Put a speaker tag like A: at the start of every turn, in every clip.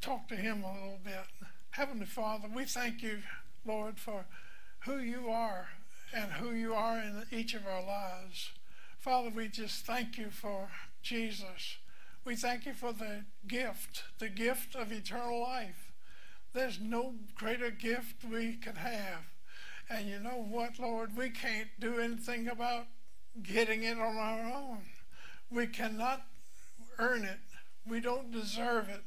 A: talk to him a little bit. Heavenly Father, we thank you, Lord, for who you are and who you are in each of our lives. Father, we just thank you for Jesus. We thank you for the gift, the gift of eternal life. There's no greater gift we could have. And you know what, Lord? We can't do anything about getting it on our own. We cannot earn it. We don't deserve it.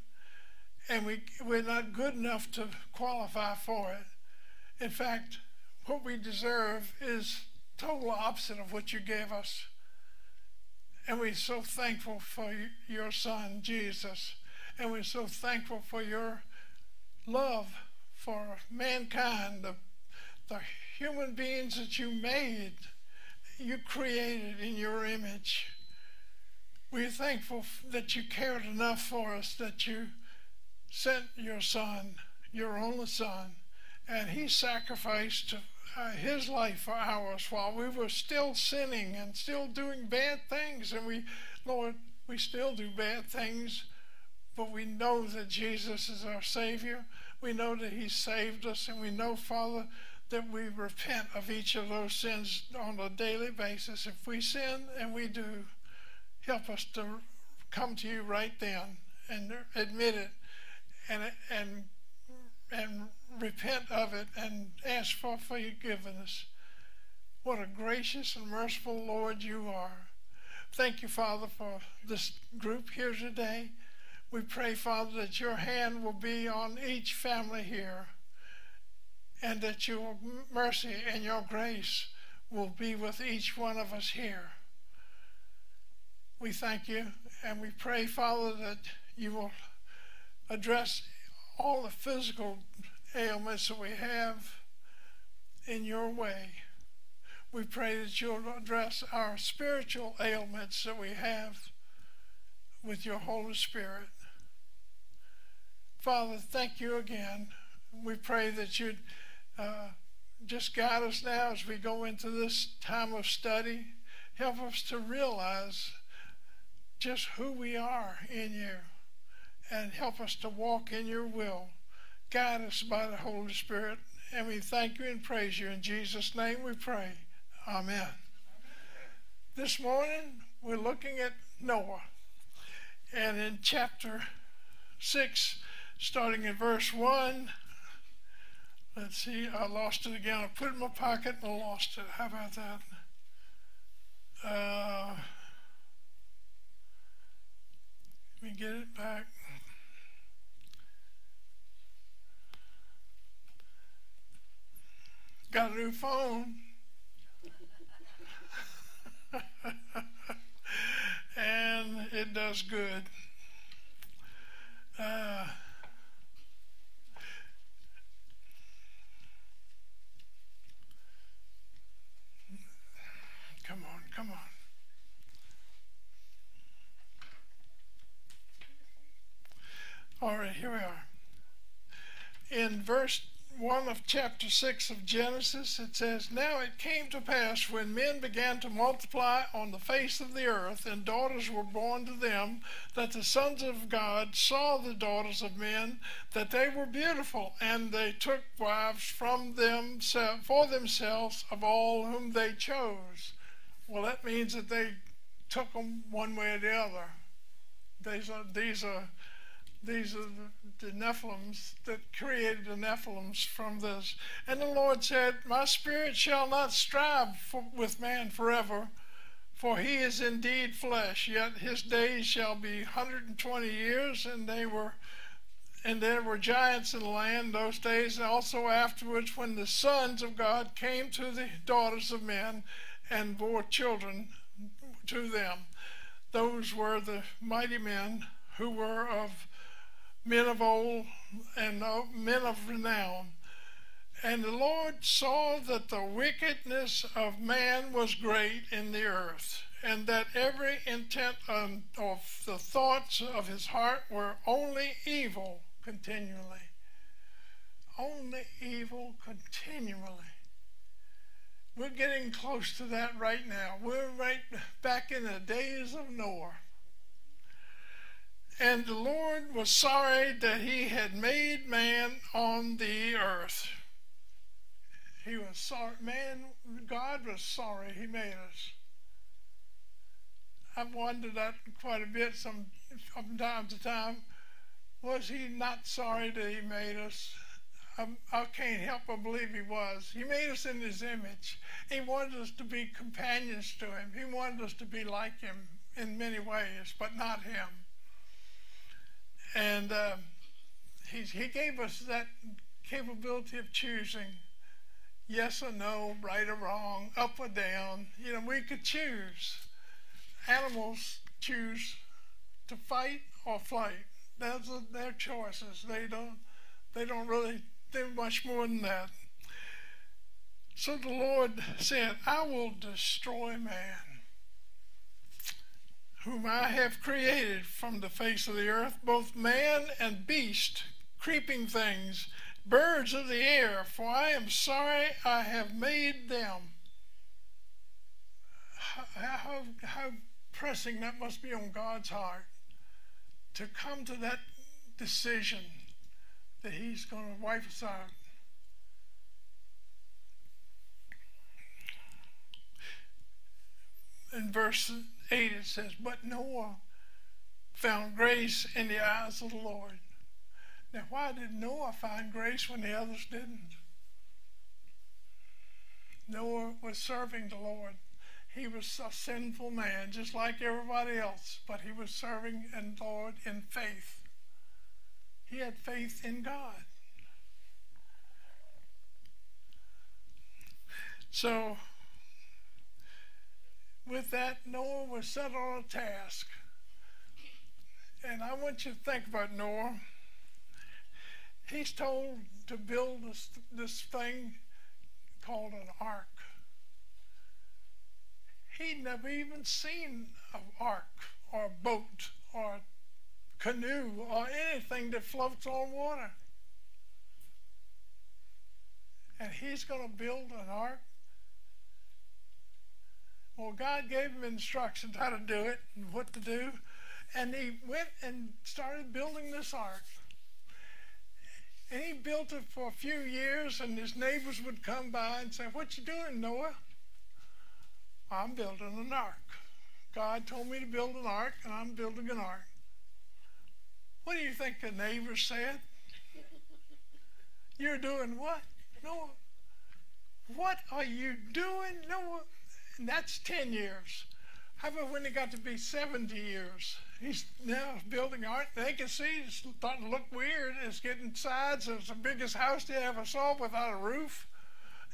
A: And we, we're not good enough to qualify for it. In fact, what we deserve is total opposite of what you gave us. And we're so thankful for your son, Jesus. And we're so thankful for your love for mankind, the, the human beings that you made, you created in your image. We're thankful that you cared enough for us that you sent your son, your only son, and he sacrificed uh, his life for ours while we were still sinning and still doing bad things. And we, Lord, we still do bad things, but we know that Jesus is our Savior. We know that He saved us, and we know, Father, that we repent of each of those sins on a daily basis. If we sin, and we do, help us to come to you right then and admit it and, and and repent of it and ask for forgiveness. What a gracious and merciful Lord you are. Thank you, Father, for this group here today. We pray, Father, that your hand will be on each family here and that your mercy and your grace will be with each one of us here. We thank you and we pray, Father, that you will address all the physical ailments that we have in your way. We pray that you'll address our spiritual ailments that we have with your Holy Spirit. Father, thank you again. We pray that you'd uh, just guide us now as we go into this time of study. Help us to realize just who we are in you and help us to walk in your will. Guide us by the Holy Spirit. And we thank you and praise you. In Jesus' name we pray. Amen. This morning we're looking at Noah. And in chapter 6, starting in verse 1, let's see, I lost it again. I put it in my pocket and I lost it. How about that? Uh, let me get it back. Got a new phone. and it does good. Uh, come on, come on. All right, here we are. In verse 1 of chapter 6 of Genesis, it says, Now it came to pass when men began to multiply on the face of the earth, and daughters were born to them, that the sons of God saw the daughters of men, that they were beautiful, and they took wives from them for themselves of all whom they chose. Well, that means that they took them one way or the other. These are, these are these are the, the Nephilims that created the Nephilims from this. And the Lord said, My spirit shall not strive for, with man forever, for he is indeed flesh, yet his days shall be 120 years, and they were and there were giants in the land those days, and also afterwards when the sons of God came to the daughters of men and bore children to them. Those were the mighty men who were of men of old and uh, men of renown. And the Lord saw that the wickedness of man was great in the earth, and that every intent of, of the thoughts of his heart were only evil continually. Only evil continually. We're getting close to that right now. We're right back in the days of Noah. And the Lord was sorry that he had made man on the earth. He was sorry. Man, God was sorry he made us. I've wondered that quite a bit some from time to time. Was he not sorry that he made us? I, I can't help but believe he was. He made us in his image. He wanted us to be companions to him. He wanted us to be like him in many ways, but not him. And uh, he, he gave us that capability of choosing yes or no, right or wrong, up or down. You know, we could choose. Animals choose to fight or flight. Those are their choices. They don't. They don't really do much more than that. So the Lord said, "I will destroy man, whom I have created from the face of the earth, both man and beast, creeping things." birds of the air, for I am sorry I have made them. How, how, pressing that must be on God's heart to come to that decision that He's going to wipe us out. In verse 8 it says, But Noah found grace in the eyes of the Lord. Now, why did Noah find grace when the others didn't? Noah was serving the Lord. He was a sinful man, just like everybody else, but he was serving the Lord in faith. He had faith in God. So, with that, Noah was set on a task. And I want you to think about Noah he's told to build this, this thing called an ark. He'd never even seen an ark or a boat or a canoe or anything that floats on water. And he's going to build an ark. Well, God gave him instructions how to do it and what to do. And he went and started building this ark. And he built it for a few years, and his neighbors would come by and say, What you doing, Noah? I'm building an ark. God told me to build an ark, and I'm building an ark. What do you think the neighbors said? You're doing what? Noah? What are you doing, Noah? And that's 10 years. How about when it got to be 70 years? He's now building art. They can see it's starting to look weird. It's getting sides. It's the biggest house they ever saw without a roof.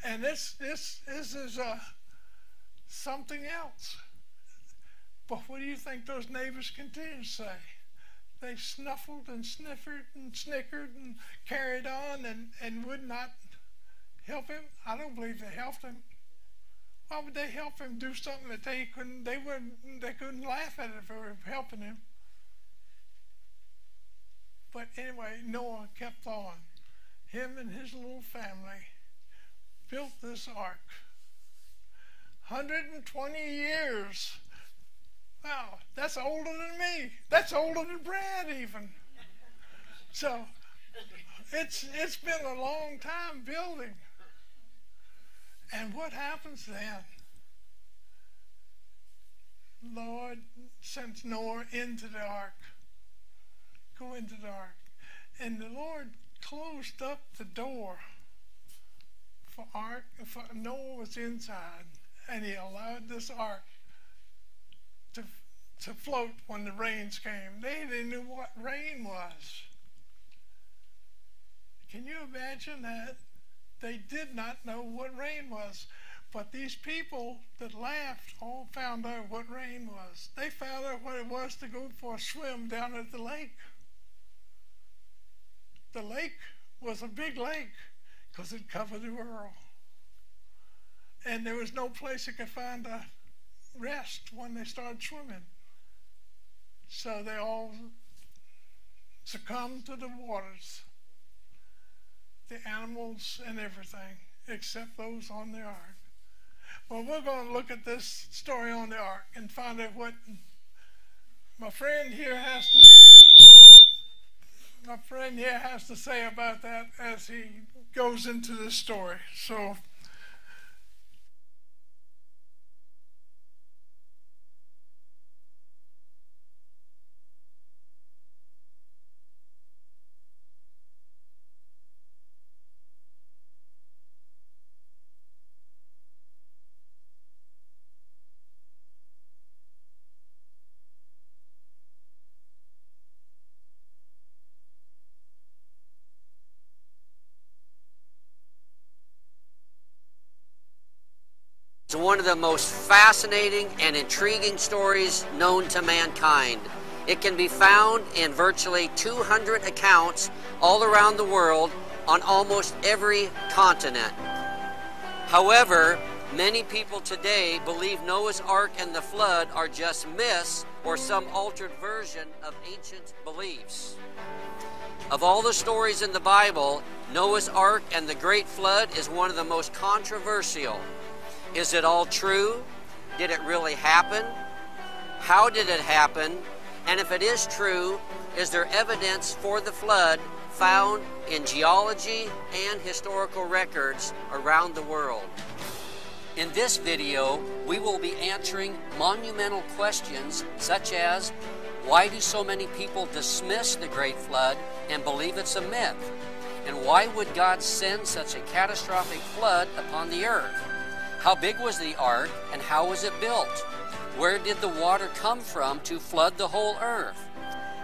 A: And this this this is uh, something else. But what do you think those neighbors continue to say? They snuffled and sniffered and snickered and carried on and, and would not help him. I don't believe they helped him. Why would they help him do something that they couldn't? They wouldn't. They couldn't laugh at it were helping him. But anyway, Noah kept on. Him and his little family built this ark. 120 years. Wow, that's older than me. That's older than Brad even. So it's it's been a long time building. And what happens then? Lord sends Noah into the ark. Go into the ark. And the Lord closed up the door for ark for Noah was inside and he allowed this ark to to float when the rains came. They didn't know what rain was. Can you imagine that? They did not know what rain was. But these people that laughed all found out what rain was. They found out what it was to go for a swim down at the lake. The lake was a big lake because it covered the world. And there was no place they could find a rest when they started swimming. So they all succumbed to the waters the animals and everything except those on the ark. Well, we're going to look at this story on the ark and find out what my friend here has to my friend here has to say about that as he goes into this story. So
B: one of the most fascinating and intriguing stories known to mankind. It can be found in virtually 200 accounts all around the world on almost every continent. However, many people today believe Noah's Ark and the flood are just myths or some altered version of ancient beliefs. Of all the stories in the Bible, Noah's Ark and the Great Flood is one of the most controversial. Is it all true? Did it really happen? How did it happen? And if it is true, is there evidence for the flood found in geology and historical records around the world? In this video, we will be answering monumental questions such as why do so many people dismiss the Great Flood and believe it's a myth? And why would God send such a catastrophic flood upon the earth? How big was the ark and how was it built? Where did the water come from to flood the whole earth?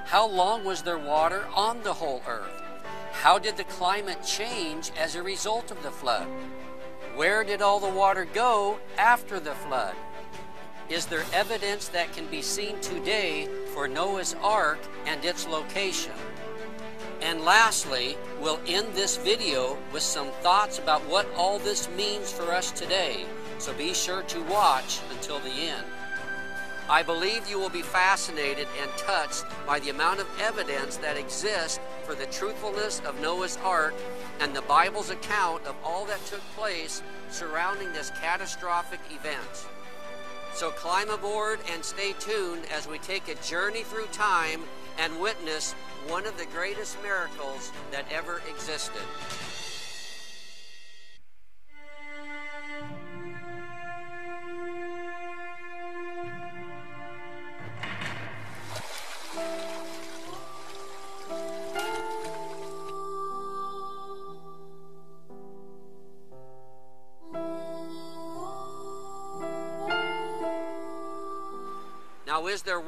B: How long was there water on the whole earth? How did the climate change as a result of the flood? Where did all the water go after the flood? Is there evidence that can be seen today for Noah's Ark and its location? And lastly, we'll end this video with some thoughts about what all this means for us today. So be sure to watch until the end. I believe you will be fascinated and touched by the amount of evidence that exists for the truthfulness of Noah's Ark and the Bible's account of all that took place surrounding this catastrophic event. So climb aboard and stay tuned as we take a journey through time and witness one of the greatest miracles that ever existed.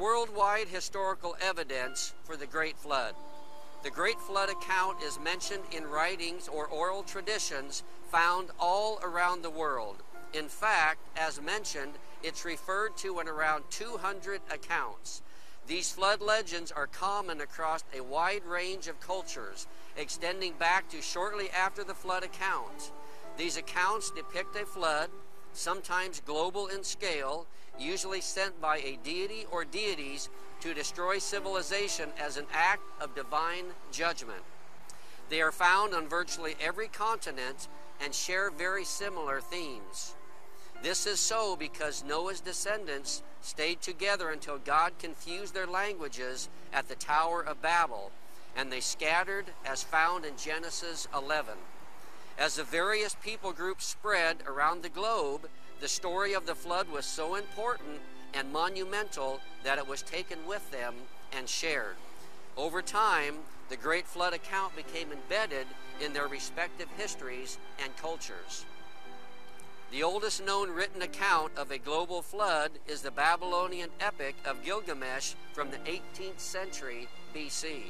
B: Worldwide historical evidence for the Great Flood? The Great Flood account is mentioned in writings or oral traditions found all around the world. In fact, as mentioned, it's referred to in around 200 accounts. These flood legends are common across a wide range of cultures, extending back to shortly after the flood account. These accounts depict a flood, sometimes global in scale, usually sent by a deity or deities to destroy civilization as an act of divine judgment. They are found on virtually every continent and share very similar themes. This is so because Noah's descendants stayed together until God confused their languages at the Tower of Babel, and they scattered as found in Genesis 11. As the various people groups spread around the globe, the story of the flood was so important and monumental that it was taken with them and shared. Over time, the Great Flood account became embedded in their respective histories and cultures. The oldest known written account of a global flood is the Babylonian epic of Gilgamesh from the 18th century BC.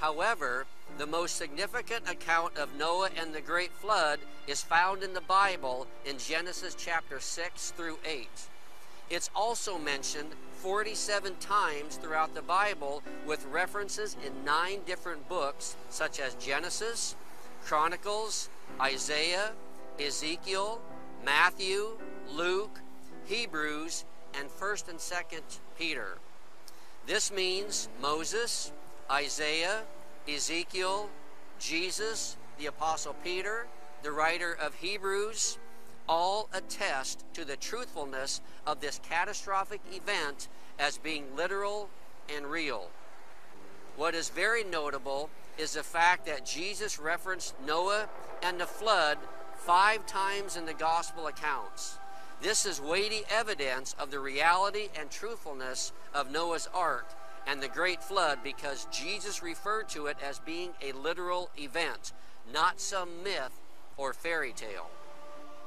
B: However, the most significant account of Noah and the great flood is found in the Bible in Genesis chapter 6 through 8. It's also mentioned 47 times throughout the Bible with references in nine different books such as Genesis, Chronicles, Isaiah, Ezekiel, Matthew, Luke, Hebrews, and 1st and 2nd Peter. This means Moses, Isaiah, Ezekiel, Jesus, the Apostle Peter, the writer of Hebrews, all attest to the truthfulness of this catastrophic event as being literal and real. What is very notable is the fact that Jesus referenced Noah and the flood five times in the gospel accounts. This is weighty evidence of the reality and truthfulness of Noah's ark and the great flood because Jesus referred to it as being a literal event, not some myth or fairy tale.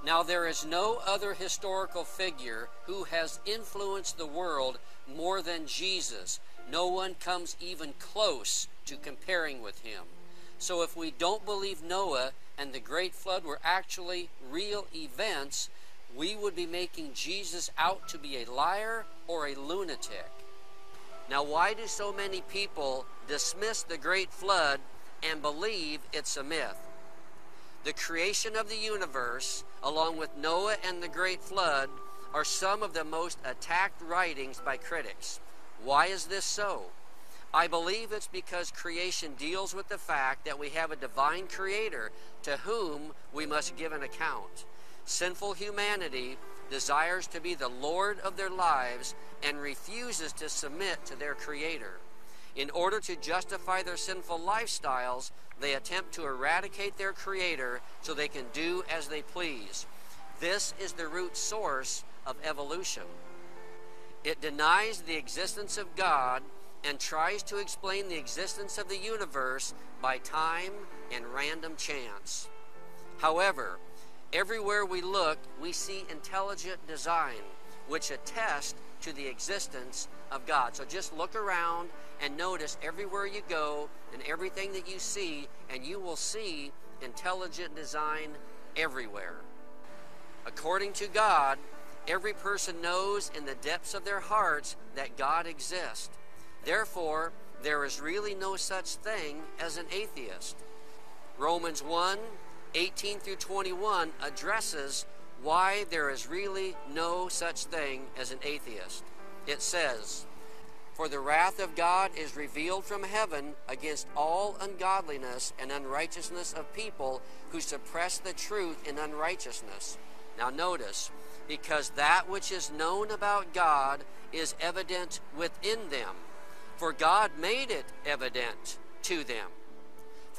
B: Now, there is no other historical figure who has influenced the world more than Jesus. No one comes even close to comparing with him. So, if we don't believe Noah and the great flood were actually real events, we would be making Jesus out to be a liar or a lunatic. Now, why do so many people dismiss the great flood and believe it's a myth? The creation of the universe, along with Noah and the great flood, are some of the most attacked writings by critics. Why is this so? I believe it's because creation deals with the fact that we have a divine creator to whom we must give an account. Sinful humanity desires to be the Lord of their lives and refuses to submit to their creator. In order to justify their sinful lifestyles, they attempt to eradicate their Creator so they can do as they please. This is the root source of evolution. It denies the existence of God and tries to explain the existence of the universe by time and random chance. However, everywhere we look, we see intelligent design, which attest to the existence of God. So just look around and notice everywhere you go and everything that you see, and you will see intelligent design everywhere. According to God, every person knows in the depths of their hearts that God exists. Therefore, there is really no such thing as an atheist. Romans 1 18 through 21 addresses why there is really no such thing as an atheist. It says, For the wrath of God is revealed from heaven against all ungodliness and unrighteousness of people who suppress the truth in unrighteousness. Now, notice, because that which is known about God is evident within them, for God made it evident to them.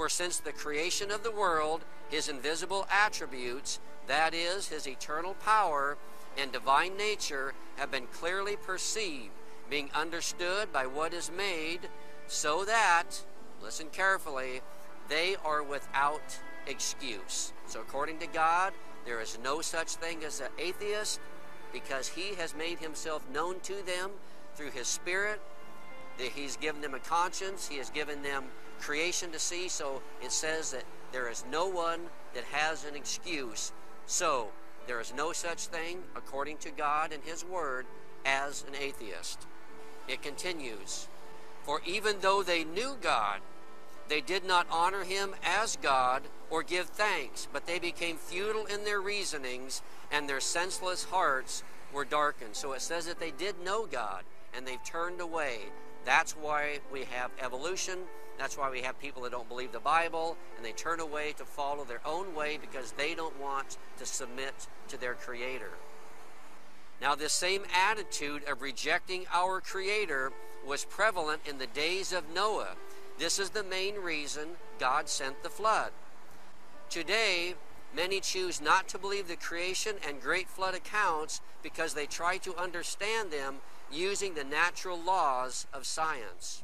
B: For since the creation of the world, his invisible attributes, that is, his eternal power and divine nature, have been clearly perceived, being understood by what is made, so that, listen carefully, they are without excuse. So, according to God, there is no such thing as an atheist because he has made himself known to them through his spirit. That he's given them a conscience, he has given them creation to see. So it says that there is no one that has an excuse. So there is no such thing, according to God and His Word, as an atheist. It continues For even though they knew God, they did not honor Him as God or give thanks, but they became futile in their reasonings, and their senseless hearts were darkened. So it says that they did know God, and they've turned away. That's why we have evolution. That's why we have people that don't believe the Bible and they turn away to follow their own way because they don't want to submit to their Creator. Now, this same attitude of rejecting our Creator was prevalent in the days of Noah. This is the main reason God sent the flood. Today, many choose not to believe the creation and great flood accounts because they try to understand them using the natural laws of science.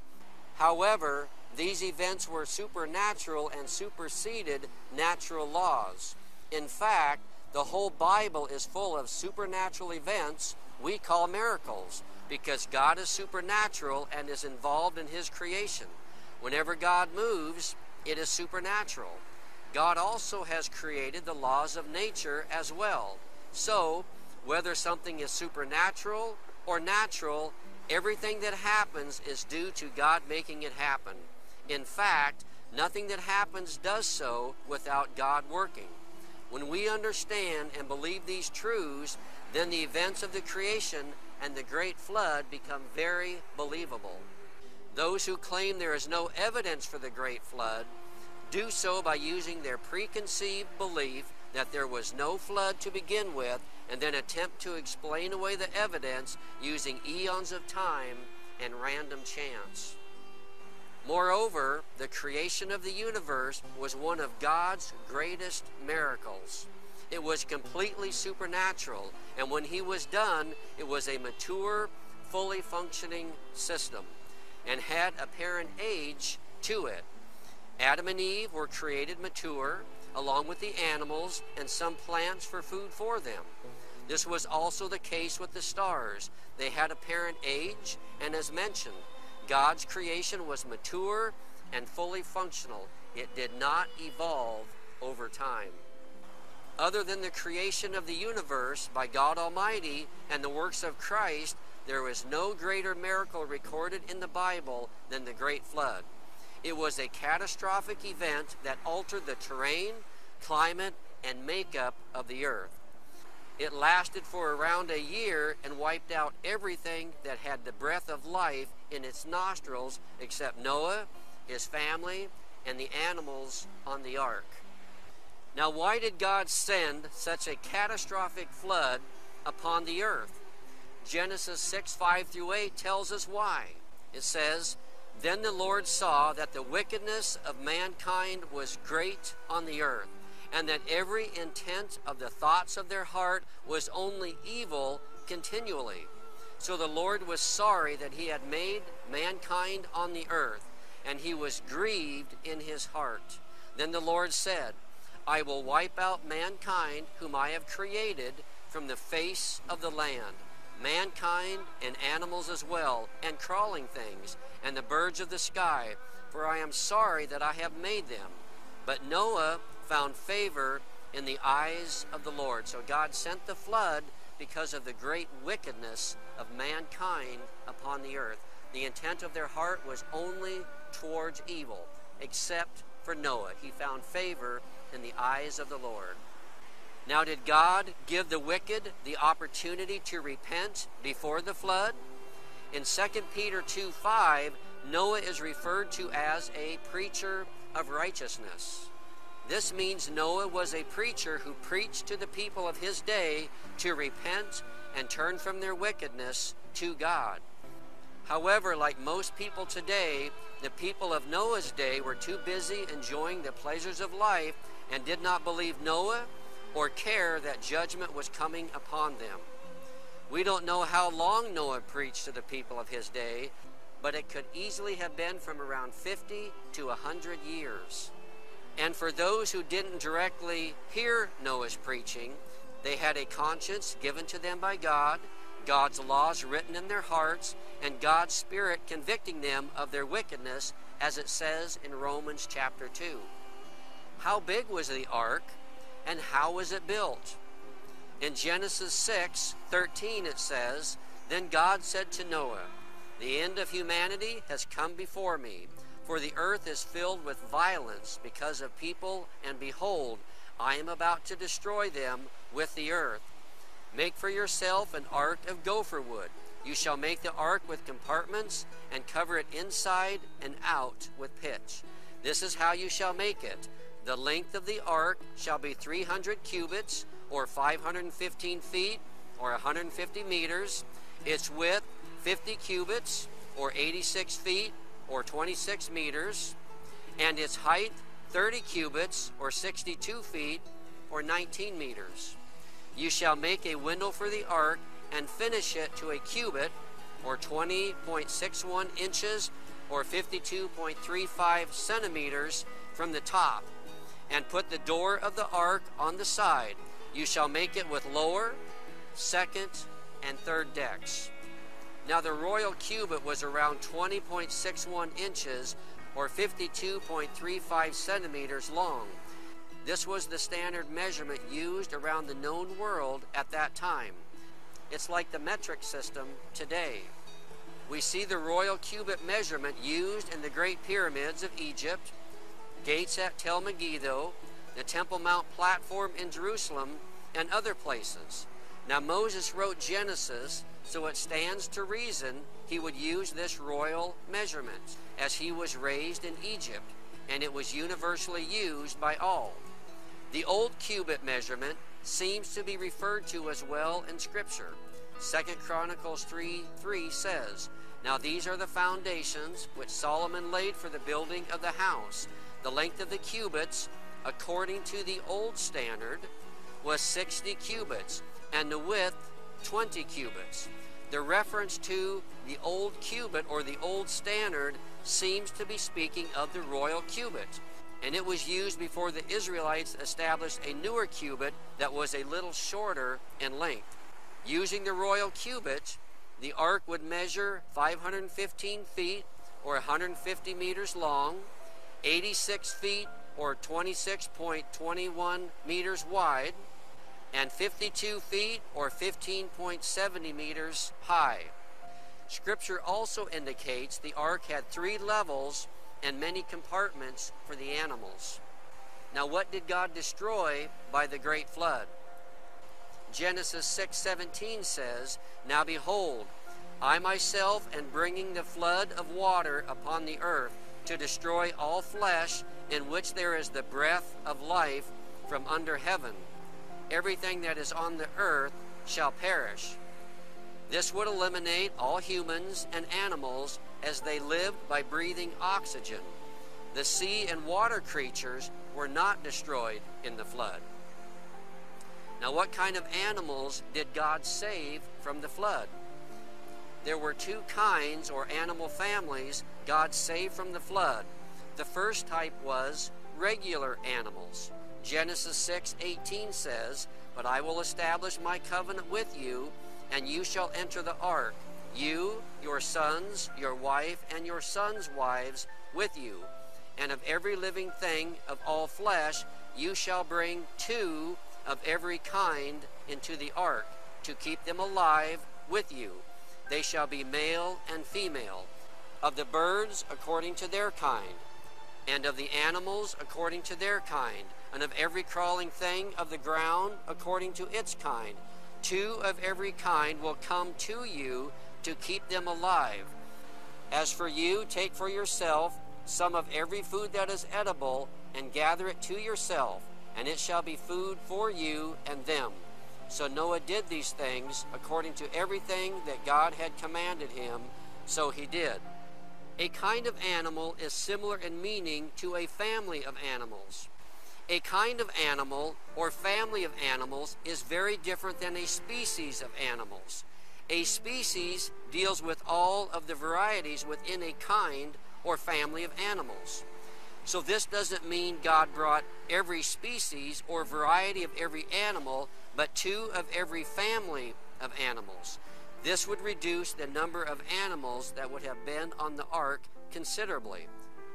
B: However, these events were supernatural and superseded natural laws. In fact, the whole Bible is full of supernatural events we call miracles because God is supernatural and is involved in His creation. Whenever God moves, it is supernatural. God also has created the laws of nature as well. So, whether something is supernatural or natural, everything that happens is due to God making it happen. In fact, nothing that happens does so without God working. When we understand and believe these truths, then the events of the creation and the great flood become very believable. Those who claim there is no evidence for the great flood do so by using their preconceived belief that there was no flood to begin with and then attempt to explain away the evidence using eons of time and random chance. Moreover, the creation of the universe was one of God's greatest miracles. It was completely supernatural, and when he was done, it was a mature, fully functioning system and had apparent age to it. Adam and Eve were created mature, along with the animals and some plants for food for them. This was also the case with the stars. They had apparent age, and as mentioned, God's creation was mature and fully functional. It did not evolve over time. Other than the creation of the universe by God Almighty and the works of Christ, there was no greater miracle recorded in the Bible than the Great Flood. It was a catastrophic event that altered the terrain, climate, and makeup of the earth. It lasted for around a year and wiped out everything that had the breath of life in its nostrils except Noah, his family, and the animals on the ark. Now, why did God send such a catastrophic flood upon the earth? Genesis 6 5 through 8 tells us why. It says, Then the Lord saw that the wickedness of mankind was great on the earth, and that every intent of the thoughts of their heart was only evil continually. So the Lord was sorry that he had made mankind on the earth, and he was grieved in his heart. Then the Lord said, I will wipe out mankind whom I have created from the face of the land, mankind and animals as well, and crawling things, and the birds of the sky, for I am sorry that I have made them. But Noah found favor in the eyes of the Lord. So God sent the flood because of the great wickedness of mankind upon the earth. The intent of their heart was only towards evil, except for Noah. He found favor in the eyes of the Lord. Now, did God give the wicked the opportunity to repent before the flood? In 2 Peter 2 5, Noah is referred to as a preacher of righteousness. This means Noah was a preacher who preached to the people of his day to repent and turn from their wickedness to God. However, like most people today, the people of Noah's day were too busy enjoying the pleasures of life and did not believe Noah or care that judgment was coming upon them. We don't know how long Noah preached to the people of his day, but it could easily have been from around 50 to 100 years. And for those who didn't directly hear Noah's preaching, they had a conscience given to them by God, God's laws written in their hearts, and God's Spirit convicting them of their wickedness, as it says in Romans chapter 2. How big was the ark, and how was it built? In Genesis 6 13, it says, Then God said to Noah, The end of humanity has come before me for the earth is filled with violence because of people, and behold, I am about to destroy them with the earth. Make for yourself an ark of gopher wood. You shall make the ark with compartments, and cover it inside and out with pitch. This is how you shall make it. The length of the ark shall be 300 cubits, or 515 feet, or 150 meters. Its width, 50 cubits, or 86 feet, or 26 meters, and its height 30 cubits, or 62 feet, or 19 meters. You shall make a window for the ark and finish it to a cubit, or 20.61 inches, or 52.35 centimeters from the top, and put the door of the ark on the side. You shall make it with lower, second, and third decks. Now, the royal cubit was around 20.61 inches or 52.35 centimeters long. This was the standard measurement used around the known world at that time. It's like the metric system today. We see the royal cubit measurement used in the Great Pyramids of Egypt, gates at Tel Megiddo, the Temple Mount platform in Jerusalem, and other places. Now, Moses wrote Genesis so it stands to reason he would use this royal measurement, as he was raised in Egypt, and it was universally used by all. The old cubit measurement seems to be referred to as well in Scripture. 2 Chronicles 3 3 says, Now these are the foundations which Solomon laid for the building of the house. The length of the cubits, according to the old standard, was 60 cubits, and the width 20 cubits. The reference to the old cubit or the old standard seems to be speaking of the royal cubit, and it was used before the Israelites established a newer cubit that was a little shorter in length. Using the royal cubit, the ark would measure 515 feet or 150 meters long, 86 feet or 26.21 meters wide, and 52 feet or 15.70 meters high. Scripture also indicates the ark had three levels and many compartments for the animals. Now what did God destroy by the great flood? Genesis 6:17 says, "Now behold, I myself am bringing the flood of water upon the earth to destroy all flesh in which there is the breath of life from under heaven. Everything that is on the earth shall perish." This would eliminate all humans and animals as they lived by breathing oxygen. The sea and water creatures were not destroyed in the flood. Now, what kind of animals did God save from the flood? There were two kinds or animal families God saved from the flood. The first type was regular animals. Genesis 6:18 says, "But I will establish my covenant with you and you shall enter the ark, you, your sons, your wife, and your sons' wives with you. And of every living thing of all flesh, you shall bring two of every kind into the ark, to keep them alive with you. They shall be male and female, of the birds according to their kind, and of the animals according to their kind, and of every crawling thing of the ground according to its kind Two of every kind will come to you to keep them alive. As for you, take for yourself some of every food that is edible, and gather it to yourself, and it shall be food for you and them. So Noah did these things according to everything that God had commanded him, so he did. A kind of animal is similar in meaning to a family of animals. A kind of animal or family of animals is very different than a species of animals. A species deals with all of the varieties within a kind or family of animals. So this doesn't mean God brought every species or variety of every animal, but two of every family of animals. This would reduce the number of animals that would have been on the ark considerably.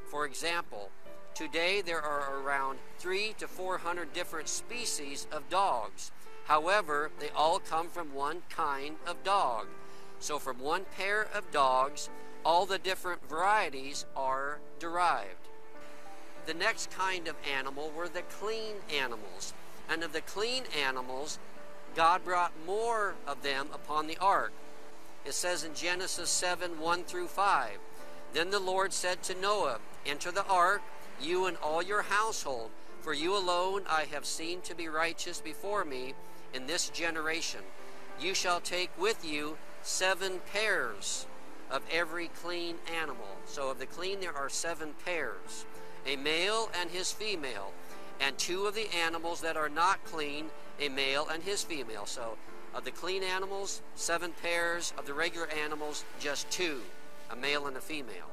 B: For example, Today there are around three to four hundred different species of dogs. However, they all come from one kind of dog. So from one pair of dogs, all the different varieties are derived. The next kind of animal were the clean animals. And of the clean animals, God brought more of them upon the ark. It says in Genesis 7 1 through 5. Then the Lord said to Noah, Enter the ark you and all your household, for you alone I have seen to be righteous before me in this generation. You shall take with you seven pairs of every clean animal. So of the clean there are seven pairs, a male and his female, and two of the animals that are not clean, a male and his female. So of the clean animals, seven pairs, of the regular animals, just two, a male and a female.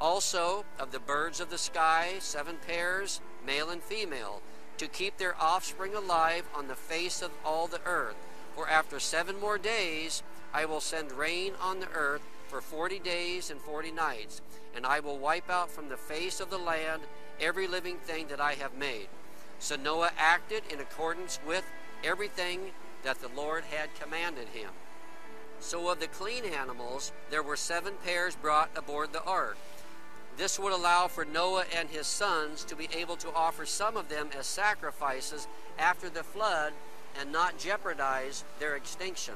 B: Also, of the birds of the sky, seven pairs, male and female, to keep their offspring alive on the face of all the earth. For after seven more days I will send rain on the earth for forty days and forty nights, and I will wipe out from the face of the land every living thing that I have made. So Noah acted in accordance with everything that the Lord had commanded him. So of the clean animals, there were seven pairs brought aboard the ark this would allow for Noah and his sons to be able to offer some of them as sacrifices after the flood and not jeopardize their extinction.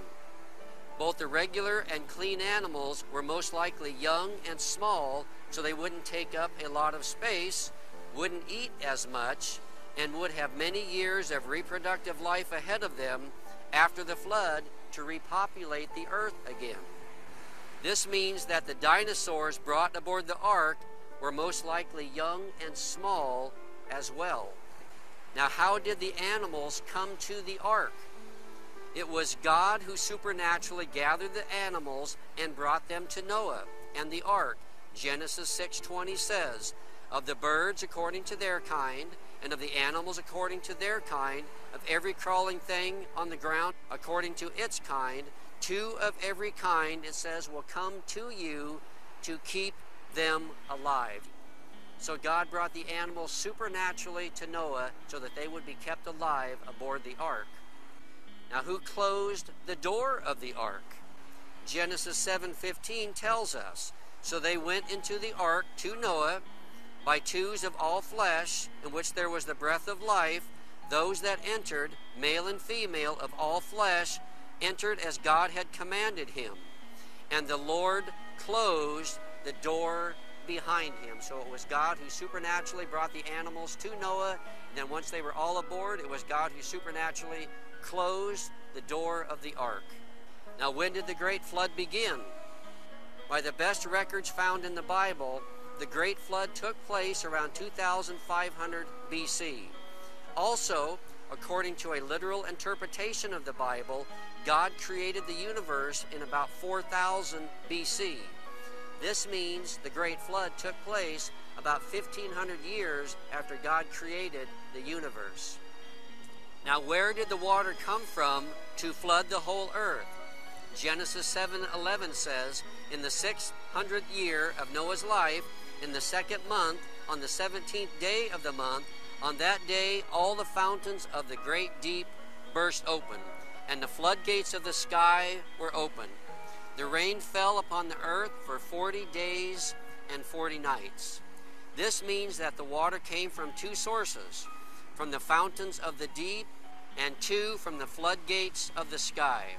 B: Both the regular and clean animals were most likely young and small, so they wouldn't take up a lot of space, wouldn't eat as much, and would have many years of reproductive life ahead of them after the flood to repopulate the earth again. This means that the dinosaurs brought aboard the ark were most likely young and small as well. Now, how did the animals come to the ark? It was God who supernaturally gathered the animals and brought them to Noah and the ark. Genesis 6:20 says, "Of the birds according to their kind, and of the animals according to their kind, of every crawling thing on the ground according to its kind, two of every kind it says will come to you to keep them alive." So God brought the animals supernaturally to Noah so that they would be kept alive aboard the ark. Now who closed the door of the ark? Genesis 7:15 tells us, so they went into the ark to Noah by twos of all flesh, in which there was the breath of life, those that entered, male and female of all flesh, entered as God had commanded him. And the Lord closed the door behind him. So it was God who supernaturally brought the animals to Noah. And then once they were all aboard, it was God who supernaturally closed the door of the ark. Now, when did the great flood begin? By the best records found in the Bible, the great flood took place around 2500 BC. Also, according to a literal interpretation of the Bible, God created the universe in about 4000 BC. This means the Great Flood took place about 1500 years after God created the universe. Now, where did the water come from to flood the whole earth? Genesis 7:11 says, "In the 600th year of Noah's life, in the second month, on the 17th day of the month, on that day all the fountains of the great deep burst open, and the floodgates of the sky were opened." The rain fell upon the earth for 40 days and 40 nights. This means that the water came from two sources from the fountains of the deep, and two from the floodgates of the sky.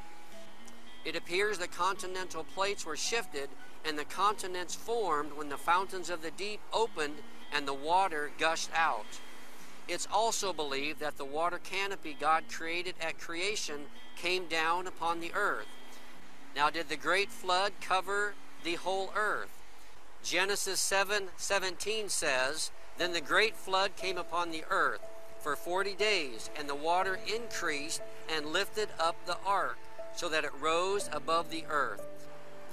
B: It appears the continental plates were shifted and the continents formed when the fountains of the deep opened and the water gushed out. It's also believed that the water canopy God created at creation came down upon the earth. Now, did the great flood cover the whole earth? Genesis 7 17 says, Then the great flood came upon the earth for 40 days, and the water increased and lifted up the ark, so that it rose above the earth.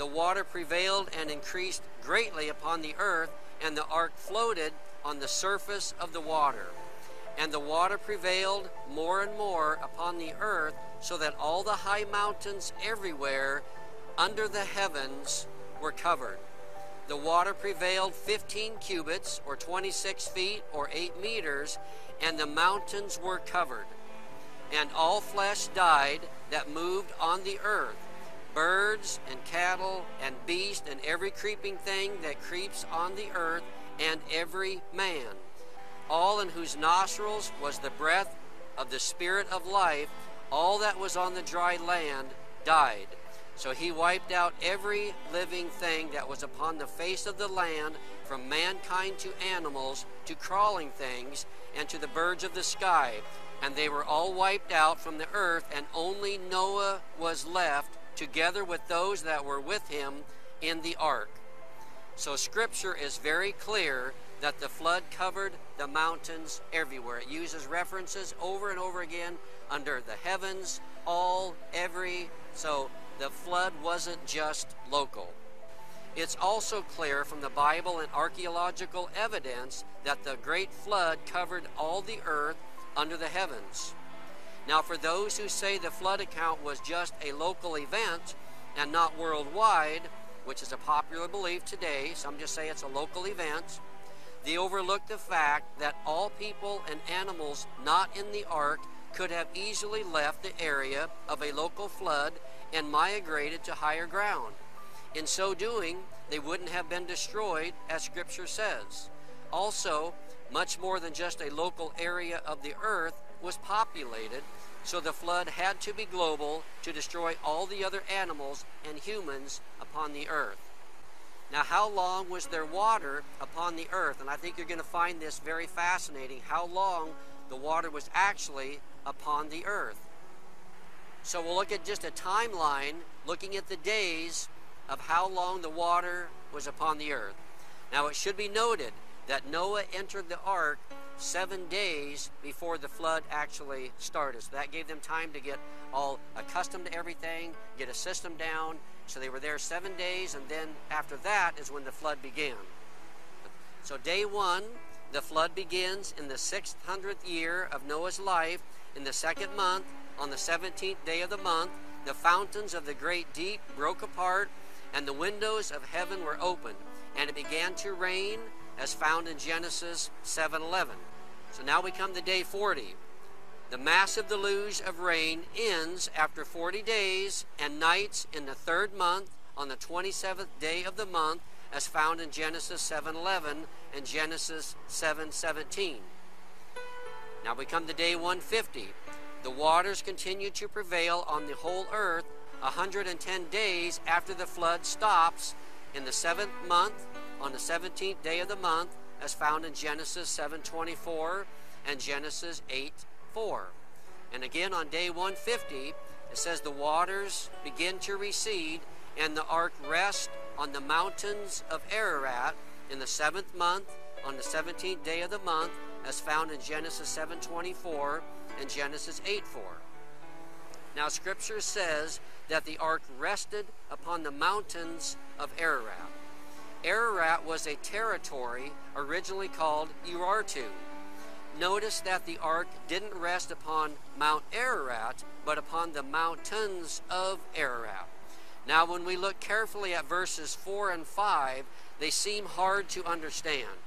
B: The water prevailed and increased greatly upon the earth, and the ark floated on the surface of the water. And the water prevailed more and more upon the earth, so that all the high mountains everywhere under the heavens were covered. The water prevailed 15 cubits, or 26 feet, or 8 meters, and the mountains were covered. And all flesh died that moved on the earth birds and cattle and beast and every creeping thing that creeps on the earth, and every man all in whose nostrils was the breath of the Spirit of life, all that was on the dry land died. So he wiped out every living thing that was upon the face of the land, from mankind to animals to crawling things, and to the birds of the sky. And they were all wiped out from the earth, and only Noah was left, together with those that were with him in the ark. So scripture is very clear that the flood covered the mountains everywhere. It uses references over and over again under the heavens, all, every. So the flood wasn't just local. It's also clear from the Bible and archaeological evidence that the great flood covered all the earth under the heavens. Now, for those who say the flood account was just a local event and not worldwide, which is a popular belief today, some just say it's a local event, they overlook the fact that all people and animals not in the ark could have easily left the area of a local flood and migrated to higher ground. In so doing, they wouldn't have been destroyed, as Scripture says. Also, much more than just a local area of the earth was populated, so the flood had to be global to destroy all the other animals and humans upon the earth. Now, how long was there water upon the earth? And I think you're going to find this very fascinating how long the water was actually upon the earth. So we'll look at just a timeline looking at the days of how long the water was upon the earth. Now it should be noted that Noah entered the ark seven days before the flood actually started. So that gave them time to get all accustomed to everything, get a system down. So they were there seven days, and then after that is when the flood began. So day one, the flood begins in the 600th year of Noah's life, in the second month, on the 17th day of the month. The fountains of the great deep broke apart, and the windows of heaven were opened, and it began to rain, as found in Genesis 7:11. So now we come to day 40. The massive deluge of rain ends after 40 days and nights in the third month on the 27th day of the month as found in Genesis 7:11 and Genesis 7:17. Now we come to day 150. The waters continue to prevail on the whole earth 110 days after the flood stops in the seventh month on the 17th day of the month as found in Genesis 7:24 and Genesis 8:4. And again on day 150 it says the waters begin to recede and the ark rests on the mountains of Ararat in the seventh month on the 17th day of the month as found in Genesis 7:24 and Genesis 8:4. Now scripture says that the ark rested upon the mountains of Ararat. Ararat was a territory originally called Urartu. Notice that the ark didn't rest upon Mount Ararat, but upon the mountains of Ararat. Now, when we look carefully at verses 4 and 5, they seem hard to understand.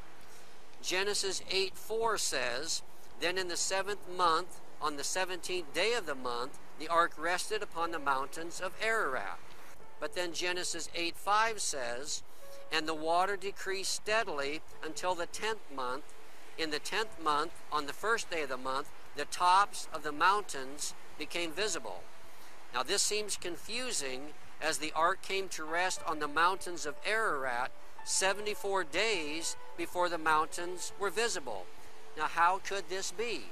B: Genesis 8 4 says, Then in the seventh month, on the seventeenth day of the month, the ark rested upon the mountains of Ararat. But then Genesis 8 5 says, And the water decreased steadily until the tenth month. In the tenth month, on the first day of the month, the tops of the mountains became visible. Now, this seems confusing as the ark came to rest on the mountains of Ararat 74 days before the mountains were visible. Now, how could this be?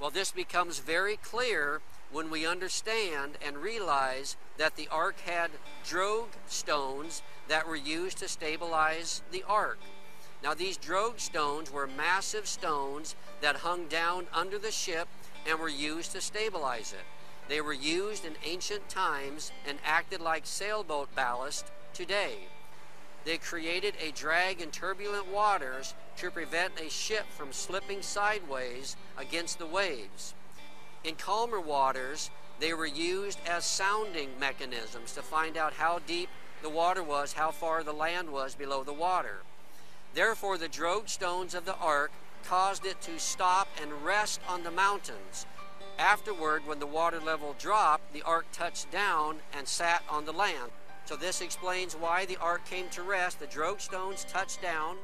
B: Well, this becomes very clear when we understand and realize that the ark had drogue stones that were used to stabilize the ark. Now, these drogue stones were massive stones that hung down under the ship and were used to stabilize it. They were used in ancient times and acted like sailboat ballast today. They created a drag in turbulent waters to prevent a ship from slipping sideways against the waves. In calmer waters, they were used as sounding mechanisms to find out how deep the water was, how far the land was below the water. Therefore, the drogue stones of the ark caused it to stop and rest on the mountains. Afterward, when the water level dropped, the ark touched down and sat on the land. So this explains why the ark came to rest. The drogue stones touched down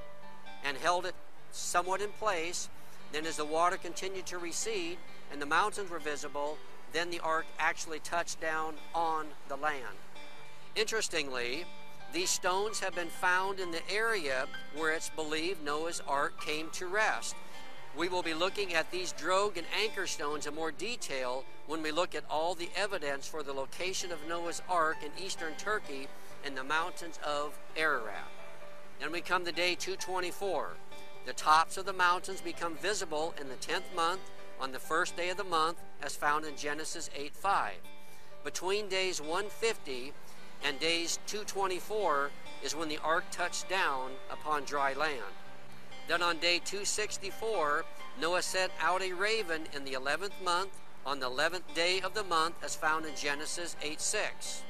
B: and held it somewhat in place. Then, as the water continued to recede and the mountains were visible, then the ark actually touched down on the land. Interestingly, these stones have been found in the area where it's believed Noah's ark came to rest. We will be looking at these drogue and anchor stones in more detail when we look at all the evidence for the location of Noah's Ark in eastern Turkey in the mountains of Ararat. Then we come to day 224. The tops of the mountains become visible in the 10th month on the first day of the month, as found in Genesis 8 5. Between days 150 and days 224 is when the ark touched down upon dry land. Then on day 264, Noah sent out a raven in the 11th month, on the 11th day of the month, as found in Genesis 8 6.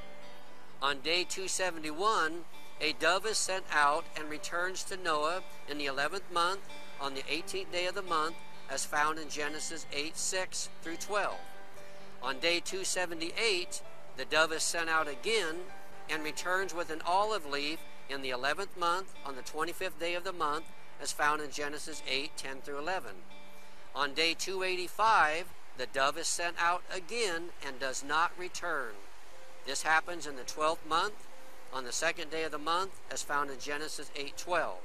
B: On day 271, a dove is sent out and returns to Noah in the 11th month, on the 18th day of the month, as found in Genesis 8 6 through 12. On day 278, the dove is sent out again and returns with an olive leaf in the 11th month, on the 25th day of the month, as found in Genesis 8 10 through 11. On day 285, the dove is sent out again and does not return. This happens in the 12th month, on the second day of the month, as found in Genesis 8 12.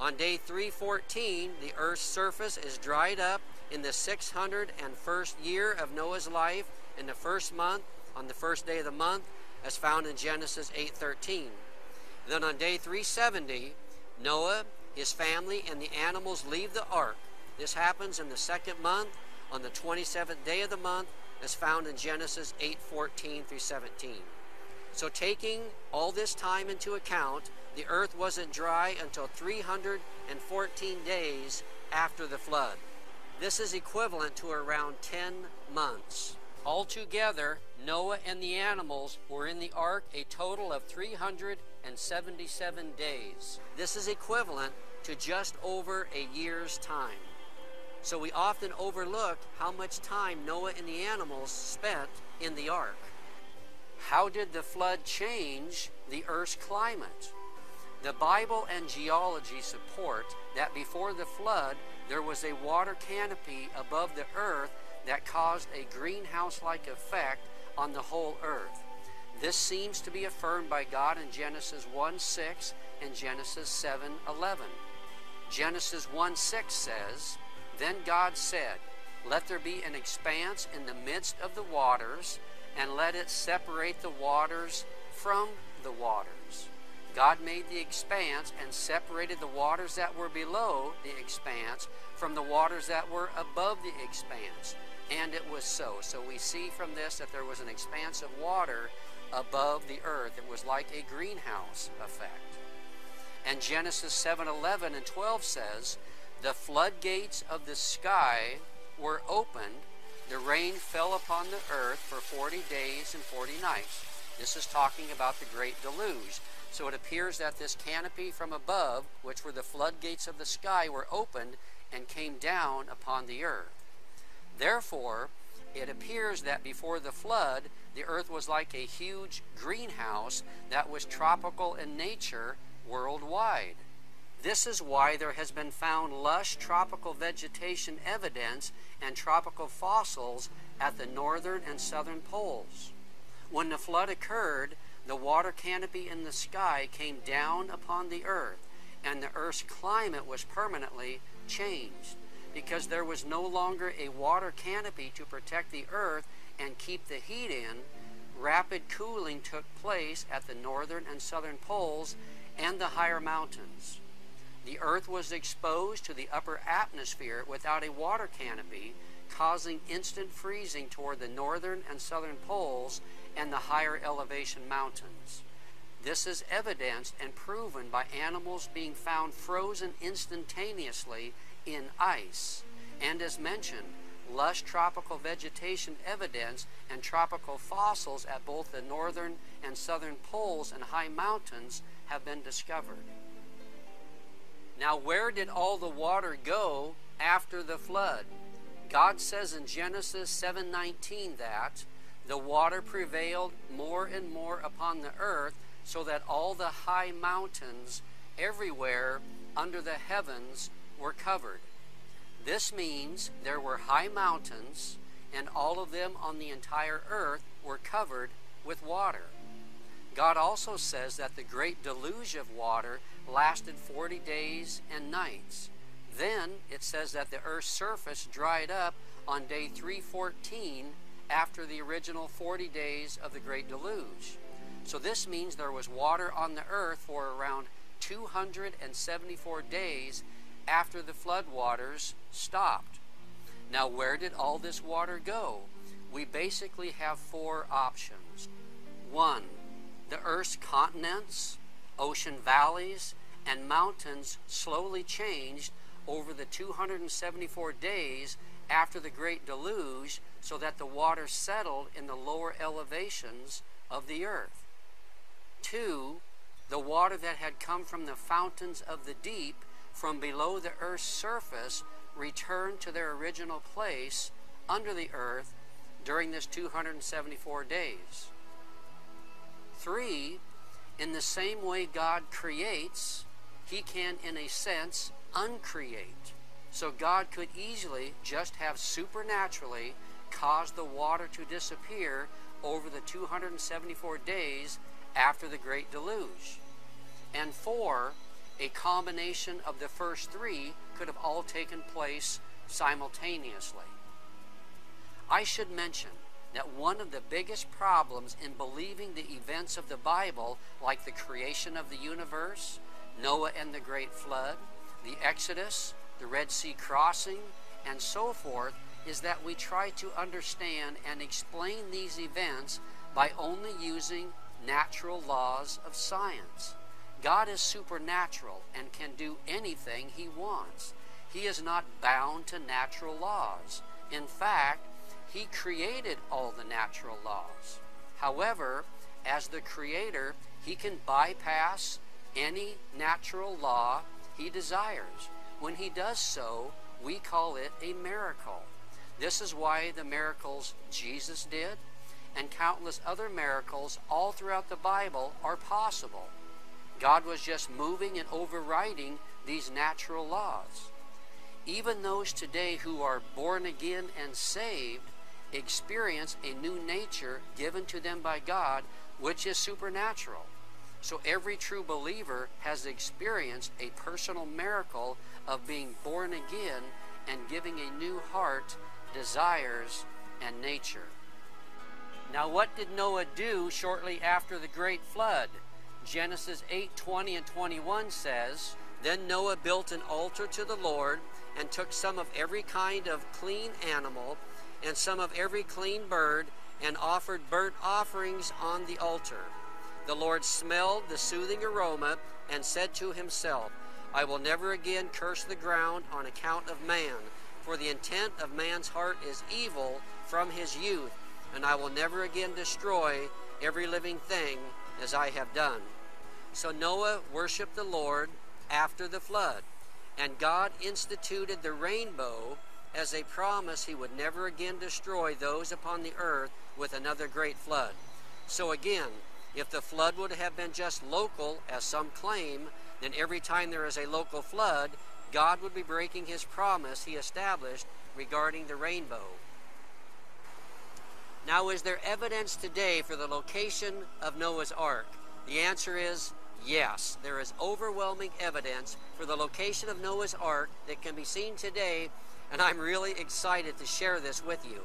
B: On day 314, the earth's surface is dried up in the 601st year of Noah's life, in the first month, on the first day of the month, as found in Genesis 8:13. Then on day 370, Noah, his family, and the animals leave the ark. This happens in the second month on the 27th day of the month, as found in Genesis 8:14 through 17. So taking all this time into account, the earth wasn't dry until 314 days after the flood. This is equivalent to around 10 months. Altogether, Noah and the animals were in the ark a total of 377 days. This is equivalent to just over a year's time. So we often overlook how much time Noah and the animals spent in the ark. How did the flood change the Earth's climate? The Bible and geology support that before the flood there was a water canopy above the earth that caused a greenhouse like effect on the whole earth. This seems to be affirmed by God in Genesis 1 6 and Genesis 7 11. Genesis 1 6 says, Then God said, Let there be an expanse in the midst of the waters, and let it separate the waters from the waters. God made the expanse and separated the waters that were below the expanse from the waters that were above the expanse. And it was so. So we see from this that there was an expanse of water above the earth. It was like a greenhouse effect. And Genesis 7 11 and 12 says, The floodgates of the sky were opened, the rain fell upon the earth for 40 days and 40 nights. This is talking about the great deluge. So it appears that this canopy from above, which were the floodgates of the sky, were opened and came down upon the earth. Therefore, it appears that before the flood, the earth was like a huge greenhouse that was tropical in nature worldwide. This is why there has been found lush tropical vegetation evidence and tropical fossils at the northern and southern poles. When the flood occurred, the water canopy in the sky came down upon the earth, and the earth's climate was permanently changed because there was no longer a water canopy to protect the earth and keep the heat in. Rapid cooling took place at the northern and southern poles and the higher mountains. The earth was exposed to the upper atmosphere without a water canopy, causing instant freezing toward the northern and southern poles and the higher elevation mountains. This is evidenced and proven by animals being found frozen instantaneously in ice. And as mentioned, lush tropical vegetation evidence and tropical fossils at both the northern and southern poles and high mountains have been discovered. Now, where did all the water go after the flood? God says in Genesis 7:19 that the water prevailed more and more upon the earth so that all the high mountains everywhere under the heavens were covered. This means there were high mountains and all of them on the entire earth were covered with water. God also says that the great deluge of water lasted 40 days and nights. Then it says that the earth's surface dried up on day 314 after the original 40 days of the great deluge. So this means there was water on the earth for around 274 days after the flood waters stopped. Now, where did all this water go? We basically have four options. One, the Earth's continents, ocean valleys, and mountains slowly changed over the 274 days after the Great Deluge so that the water settled in the lower elevations of the earth. Two, the water that had come from the fountains of the deep from below the earth's surface returned to their original place under the earth during this 274 days. Three, in the same way God creates, He can, in a sense, uncreate. So God could easily just have supernaturally caused the water to disappear over the 274 days after the Great Deluge. And four, a combination of the first three could have all taken place simultaneously. I should mention that one of the biggest problems in believing the events of the Bible, like the creation of the universe, Noah and the great flood, the Exodus, the Red Sea crossing, and so forth, is that we try to understand and explain these events by only using natural laws of science. God is supernatural and can do anything He wants. He is not bound to natural laws. In fact, He created all the natural laws. However, as the Creator, He can bypass any natural law He desires. When He does so, we call it a miracle. This is why the miracles Jesus did and countless other miracles all throughout the Bible are possible. God was just moving and overriding these natural laws. Even those today who are born again and saved experience a new nature given to them by God, which is supernatural. So every true believer has experienced a personal miracle of being born again and giving a new heart, desires, and nature. Now what did Noah do shortly after the great flood? Genesis 8 20 and 21 says, Then Noah built an altar to the Lord, and took some of every kind of clean animal, and some of every clean bird, and offered burnt offerings on the altar. The Lord smelled the soothing aroma, and said to himself, I will never again curse the ground on account of man, for the intent of man's heart is evil from his youth and I will never again destroy every living thing as I have done. So Noah worshiped the Lord after the flood, and God instituted the rainbow as a promise he would never again destroy those upon the earth with another great flood. So again, if the flood would have been just local, as some claim, then every time there is a local flood, God would be breaking his promise he established regarding the rainbow. Now, is there evidence today for the location of Noah's Ark? The answer is yes. There is overwhelming evidence for the location of Noah's Ark that can be seen today, and I'm really excited to share this with you.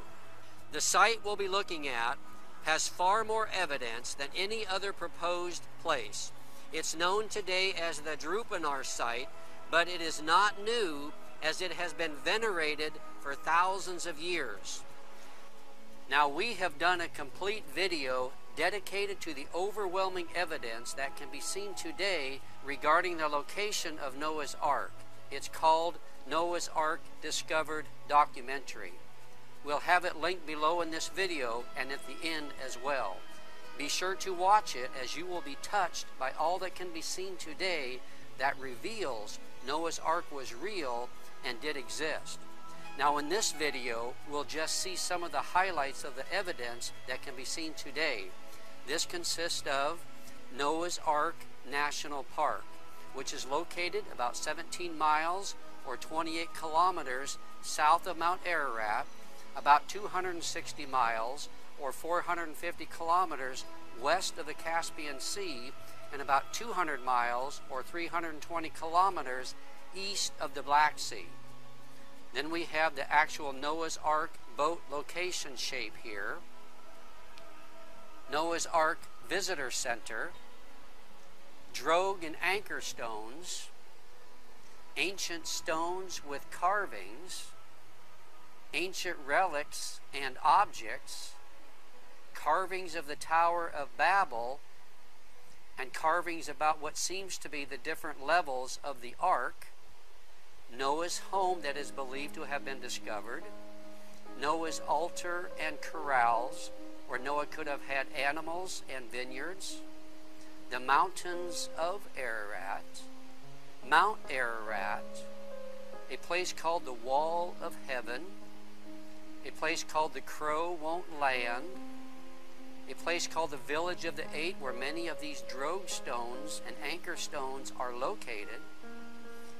B: The site we'll be looking at has far more evidence than any other proposed place. It's known today as the Durupinar site, but it is not new as it has been venerated for thousands of years. Now we have done a complete video dedicated to the overwhelming evidence that can be seen today regarding the location of Noah's Ark. It's called Noah's Ark Discovered Documentary. We'll have it linked below in this video and at the end as well. Be sure to watch it as you will be touched by all that can be seen today that reveals Noah's Ark was real and did exist. Now in this video, we'll just see some of the highlights of the evidence that can be seen today. This consists of Noah's Ark National Park, which is located about 17 miles or 28 kilometers south of Mount Ararat, about 260 miles or 450 kilometers west of the Caspian Sea, and about 200 miles or 320 kilometers east of the Black Sea. Then we have the actual Noah's Ark boat location shape here. Noah's Ark Visitor Center, drogue and anchor stones, ancient stones with carvings, ancient relics and objects, carvings of the Tower of Babel, and carvings about what seems to be the different levels of the ark, Noah's home that is believed to have been discovered, Noah's altar and corrals, where Noah could have had animals and vineyards, the mountains of Ararat, Mount Ararat, a place called the Wall of Heaven, a place called the Crow Won't Land, a place called the Village of the Eight, where many of these drogue stones and anchor stones are located,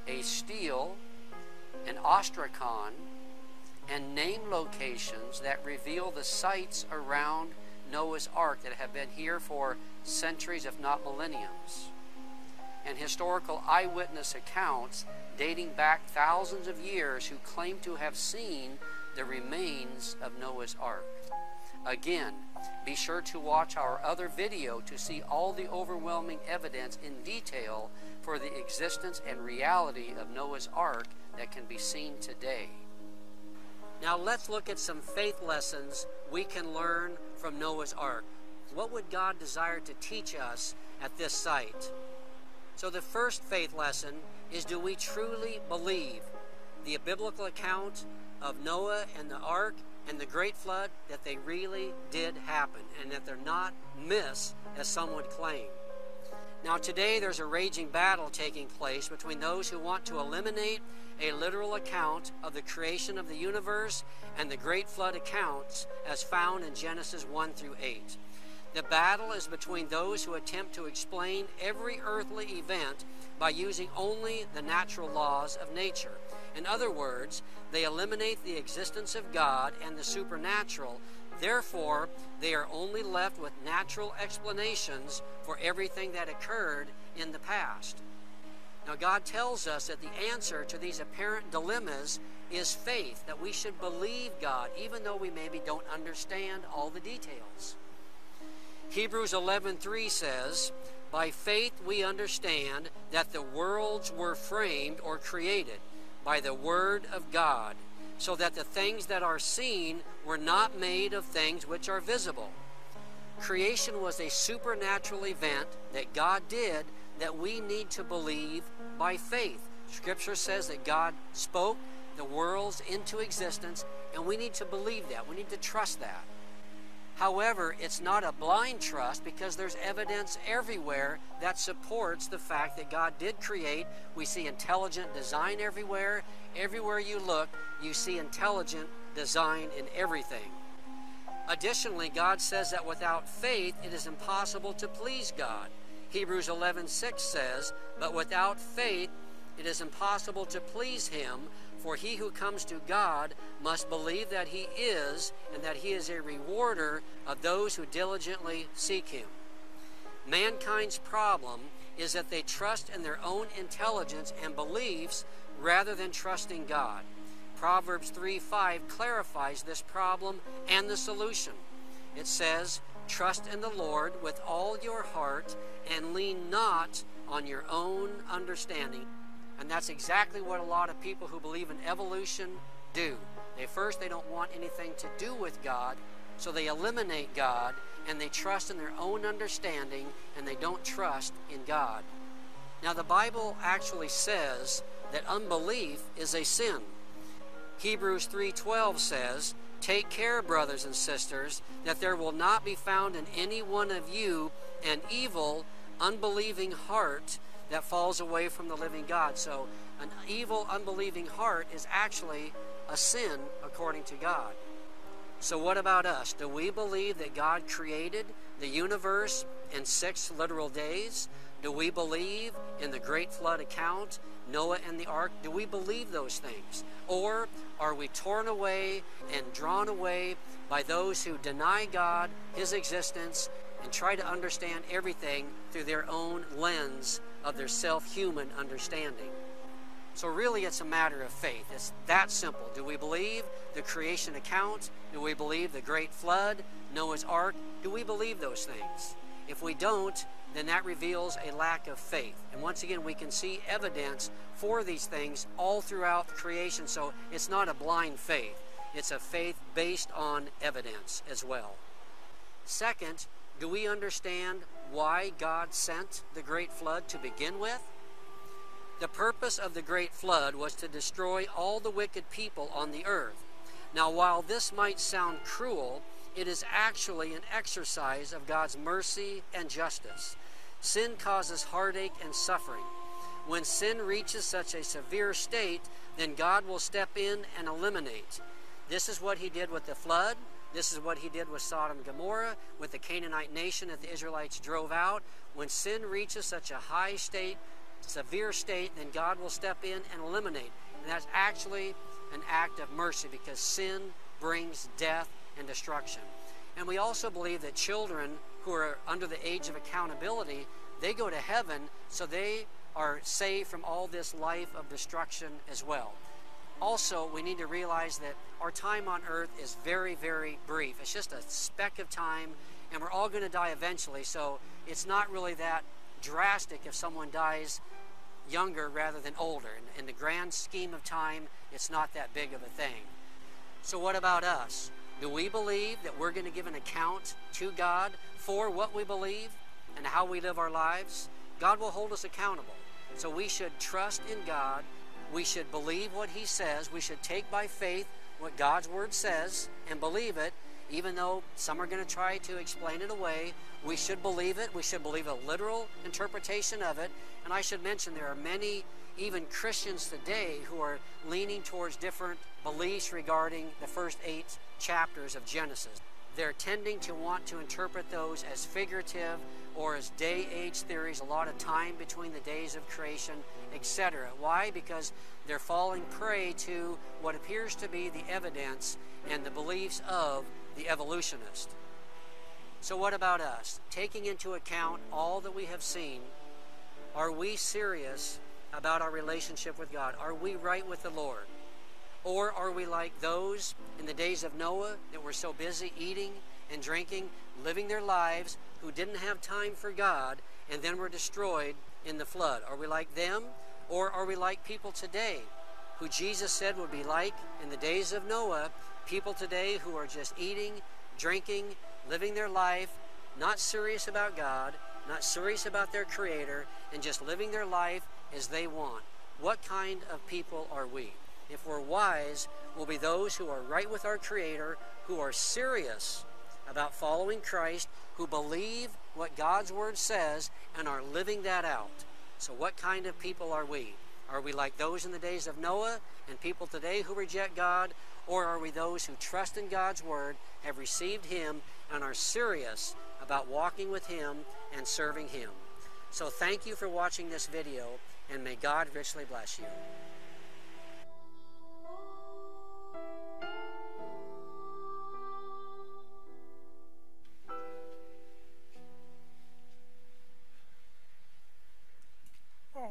B: a stele, an ostracon, and name locations that reveal the sites around Noah's Ark that have been here for centuries, if not millenniums. And historical eyewitness accounts dating back thousands of years who claim to have seen the remains of Noah's Ark. Again, be sure to watch our other video to see all the overwhelming evidence in detail for the existence and reality of Noah's Ark that can be seen today. Now let's look at some faith lessons we can learn from Noah's Ark. What would God desire to teach us at this site? So the first faith lesson is do we truly believe the biblical account of Noah and the ark and the great flood that they really did happen and that they're not myths as some would claim. Now, today there's a raging battle taking place between those who want to eliminate a literal account of the creation of the universe and the great flood accounts as found in Genesis 1 through 8. The battle is between those who attempt to explain every earthly event by using only the natural laws of nature. In other words, they eliminate the existence of God and the supernatural. Therefore, they are only left with natural explanations for everything that occurred in the past. Now, God tells us that the answer to these apparent dilemmas is faith, that we should believe God, even though we maybe don't understand all the details. Hebrews 11:3 says, "By faith we understand that the worlds were framed or created by the word of God, so that the things that are seen were not made of things which are visible." Creation was a supernatural event that God did that we need to believe by faith. Scripture says that God spoke the worlds into existence, and we need to believe that. We need to trust that. However, it's not a blind trust because there's evidence everywhere that supports the fact that God did create. We see intelligent design everywhere. Everywhere you look, you see intelligent design in everything. Additionally, God says that without faith it is impossible to please God. Hebrews 11:6 says, "But without faith it is impossible to please him, for he who comes to God must believe that he is, and that he is a rewarder of those who diligently seek him. Mankind's problem is that they trust in their own intelligence and beliefs rather than trusting God. Proverbs 3 5 clarifies this problem and the solution. It says, Trust in the Lord with all your heart and lean not on your own understanding. And that's exactly what a lot of people who believe in evolution do. They first they don't want anything to do with God, so they eliminate God and they trust in their own understanding and they don't trust in God. Now the Bible actually says that unbelief is a sin. Hebrews 3:12 says, "Take care, brothers and sisters, that there will not be found in any one of you an evil, unbelieving heart that falls away from the living God. So, an evil, unbelieving heart is actually a sin according to God. So, what about us? Do we believe that God created the universe in six literal days? Do we believe in the great flood account, Noah and the ark? Do we believe those things? Or are we torn away and drawn away by those who deny God, His existence, and try to understand everything through their own lens of their self human understanding. So, really, it's a matter of faith. It's that simple. Do we believe the creation account? Do we believe the great flood, Noah's ark? Do we believe those things? If we don't, then that reveals a lack of faith. And once again, we can see evidence for these things all throughout creation. So, it's not a blind faith, it's a faith based on evidence as well. Second, do we understand why God sent the great flood to begin with? The purpose of the great flood was to destroy all the wicked people on the earth. Now, while this might sound cruel, it is actually an exercise of God's mercy and justice. Sin causes heartache and suffering. When sin reaches such a severe state, then God will step in and eliminate. This is what He did with the flood. This is what he did with Sodom and Gomorrah, with the Canaanite nation that the Israelites drove out. When sin reaches such a high state, severe state, then God will step in and eliminate. And that's actually an act of mercy because sin brings death and destruction. And we also believe that children who are under the age of accountability, they go to heaven, so they are saved from all this life of destruction as well. Also, we need to realize that our time on earth is very, very brief. It's just a speck of time, and we're all going to die eventually. So it's not really that drastic if someone dies younger rather than older. In, in the grand scheme of time, it's not that big of a thing. So, what about us? Do we believe that we're going to give an account to God for what we believe and how we live our lives? God will hold us accountable. So we should trust in God. We should believe what He says. We should take by faith what God's Word says and believe it, even though some are going to try to explain it away. We should believe it. We should believe a literal interpretation of it. And I should mention there are many, even Christians today, who are leaning towards different beliefs regarding the first eight chapters of Genesis. They're tending to want to interpret those as figurative or as day age theories, a lot of time between the days of creation, etc. Why? Because they're falling prey to what appears to be the evidence and the beliefs of the evolutionist. So, what about us? Taking into account all that we have seen, are we serious about our relationship with God? Are we right with the Lord? Or are we like those in the days of Noah that were so busy eating and drinking, living their lives, who didn't have time for God and then were destroyed in the flood? Are we like them? Or are we like people today who Jesus said would be like in the days of Noah, people today who are just eating, drinking, living their life, not serious about God, not serious about their Creator, and just living their life as they want? What kind of people are we? If we're wise, will be those who are right with our Creator, who are serious about following Christ, who believe what God's Word says, and are living that out. So, what kind of people are we? Are we like those in the days of Noah and people today who reject God? Or are we those who trust in God's Word, have received Him, and are serious about walking with Him and serving Him? So, thank you for watching this video, and may God richly bless you.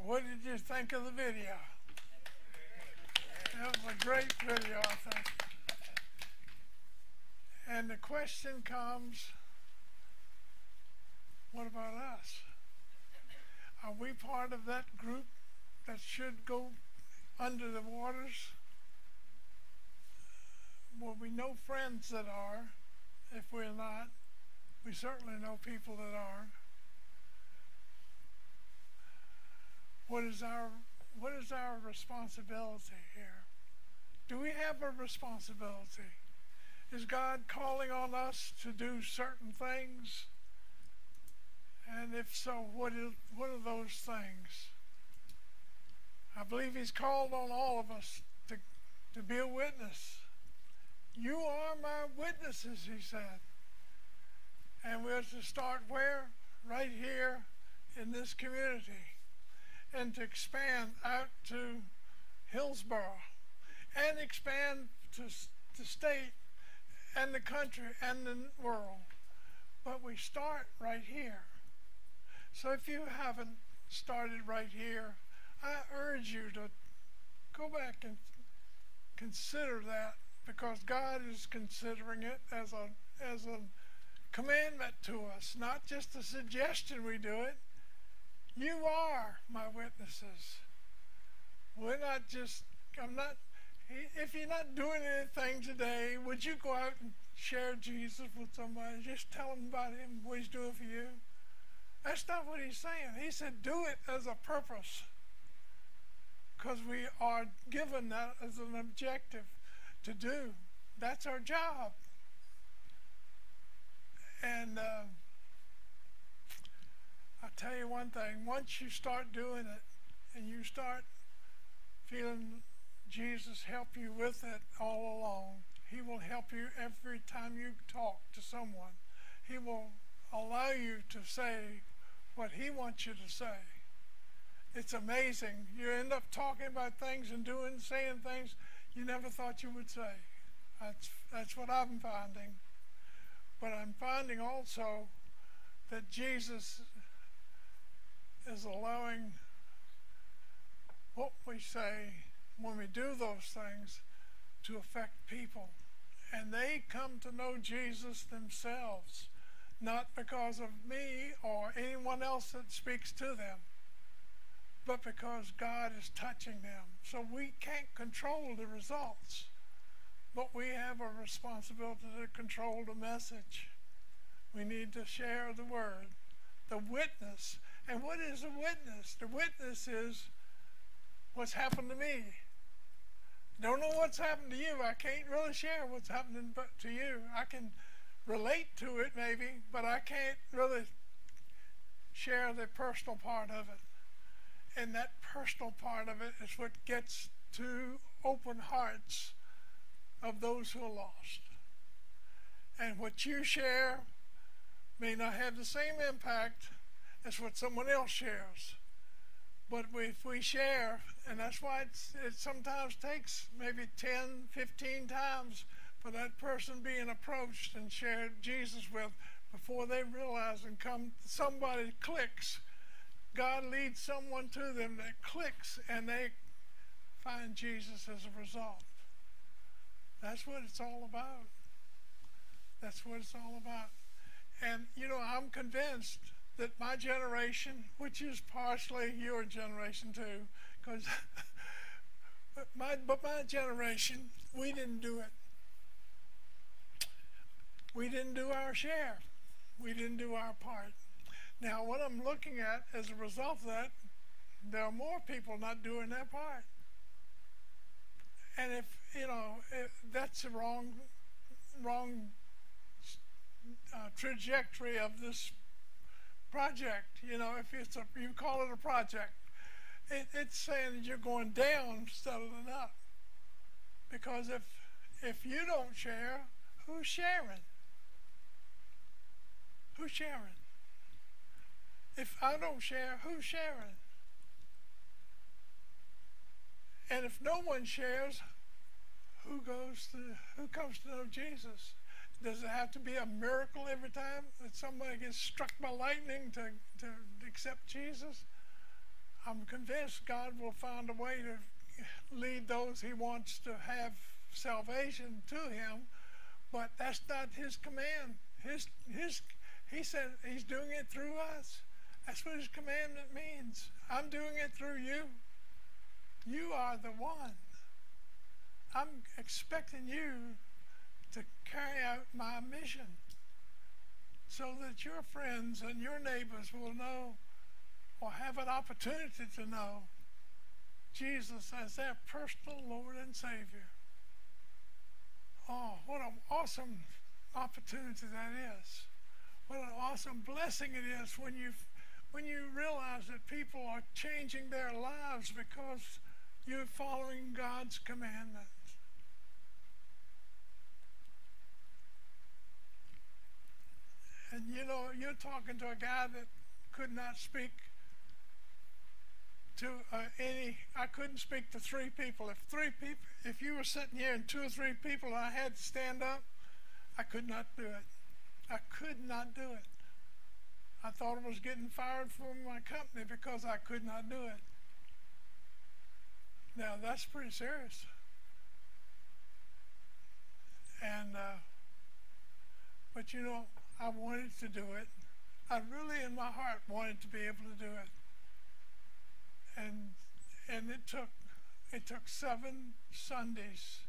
A: What did you think of the video? That was a great video, I think. And the question comes, what about us? Are we part of that group that should go under the waters? Well, we know friends that are. If we're not, we certainly know people that are. What is our what is our responsibility here? Do we have a responsibility? Is God calling on us to do certain things? And if so, what is what are those things? I believe He's called on all of us to, to be a witness. You are my witnesses, He said. And we're to start where? Right here in this community and to expand out to Hillsborough and expand to the state and the country and the world. But we start right here. So if you haven't started right here, I urge you to go back and consider that because God is considering it as a as a commandment to us, not just a suggestion we do it. You are my witnesses. We're not just, I'm not, if you're not doing anything today, would you go out and share Jesus with somebody? Just tell them about him, what he's doing for you. That's not what he's saying. He said, do it as a purpose. Because we are given that as an objective to do. That's our job. And, uh, tell you one thing once you start doing it and you start feeling Jesus help you with it all along, He will help you every time you talk to someone. He will allow you to say what He wants you to say. It's amazing. You end up talking about things and doing, saying things you never thought you would say. That's, that's what I'm finding. But I'm finding also that Jesus is allowing what we say when we do those things to affect people. And they come to know Jesus themselves, not because of me or anyone else that speaks to them, but because God is touching them. So we can't control the results, but we have a responsibility to control the message. We need to share the word, the witness. And what is a witness? The witness is what's happened to me. Don't know what's happened to you. I can't really share what's happening to you. I can relate to it maybe, but I can't really share the personal part of it. And that personal part of it is what gets to open hearts of those who are lost. And what you share may not have the same impact as what someone else shares. But if we share, and that's why it sometimes takes maybe 10, 15 times for that person being approached and shared Jesus with before they realize and come, somebody clicks. God leads someone to them that clicks and they find Jesus as a result. That's what it's all about. That's what it's all about. And, you know, I'm convinced that my generation, which is partially your generation too, because my but my generation, we didn't do it. We didn't do our share. We didn't do our part. Now, what I'm looking at as a result of that, there are more people not doing their part. And if you know if that's the wrong, wrong uh, trajectory of this project. You know, if it's a, you call it a project, it, it's saying you're going down instead of up. Because if if you don't share, who's sharing? Who's sharing? If I don't share, who's sharing? And if no one shares, who goes to who comes to know Jesus? Does it have to be a miracle every time that somebody gets struck by lightning to, to accept Jesus? I'm convinced God will find a way to lead those he wants to have salvation to him, but that's not his command. His, his, he said he's doing it through us. That's what his commandment means. I'm doing it through you. You are the one. I'm expecting you to carry out my mission so that your friends and your neighbors will know or have an opportunity to know Jesus as their personal Lord and Savior. Oh, what an awesome opportunity that is. What an awesome blessing it is when you when you realize that people are changing their lives because you're following God's commandment. And you know, you're talking to a guy that could not speak to uh, any, I couldn't speak to three people. If three people, if you were sitting here and two or three people I had to stand up, I could not do it. I could not do it. I thought I was getting fired from my company because I could not do it. Now that's pretty serious. And, uh, but you know, I wanted to do it. I really, in my heart, wanted to be able to do it. And and it took it took seven Sundays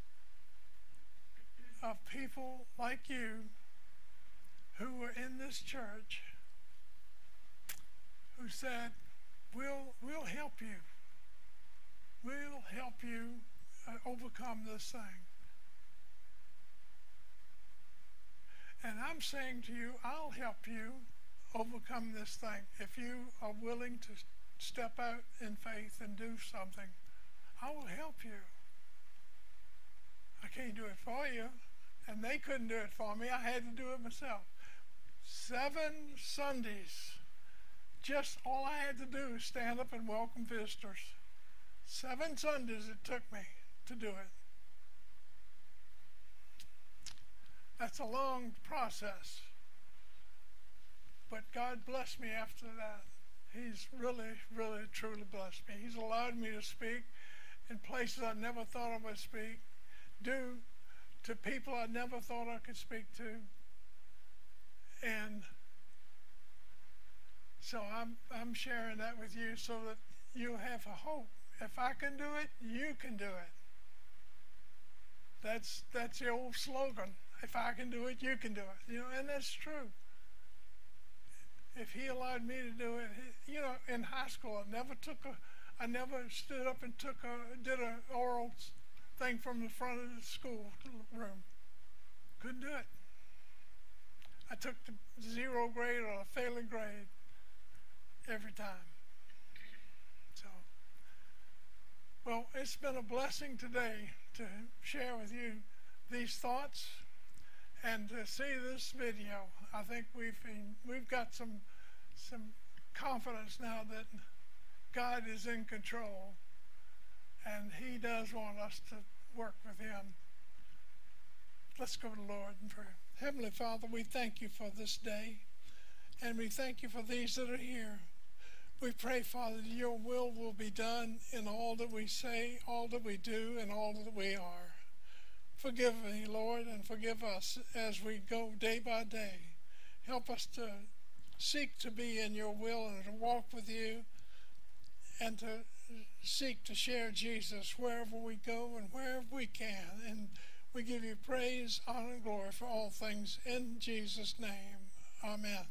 A: of people like you who were in this church who said, "We'll we'll help you. We'll help you uh, overcome this thing." And I'm saying to you, I'll help you overcome this thing if you are willing to step out in faith and do something. I will help you. I can't do it for you. And they couldn't do it for me. I had to do it myself. Seven Sundays. Just all I had to do was stand up and welcome visitors. Seven Sundays it took me to do it. That's a long process. But God blessed me after that. He's really, really, truly blessed me. He's allowed me to speak. in places I never thought I would speak, do to people I never thought I could speak to. And so I'm, I'm sharing that with you so that you have a hope. If I can do it, you can do it. That's that's the old slogan. If I can do it, you can do it. You know, and that's true. If he allowed me to do it, you know, in high school, I never took a, I never stood up and took a, did an oral thing from the front of the school room. Couldn't do it. I took the zero grade or a failing grade every time. So, well, it's been a blessing today to share with you these thoughts and to see this video. I think we've been, we've got some some confidence now that God is in control and He does want us to work with Him. Let's go to the Lord in prayer. Heavenly Father, we thank you for this day and we thank you for these that are here. We pray, Father, that your will will be done in all that we say, all that we do, and all that we are. Forgive me, Lord, and forgive us as we go day by day. Help us to seek to be in your will and to walk with you and to seek to share Jesus wherever we go and wherever we can. And we give you praise, honor, and glory for all things in Jesus' name. Amen.